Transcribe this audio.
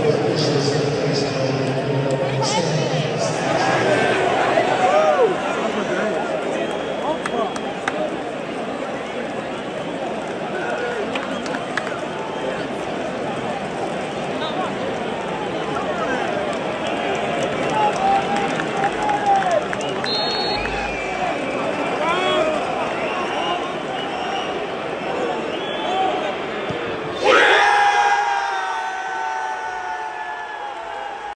すいません。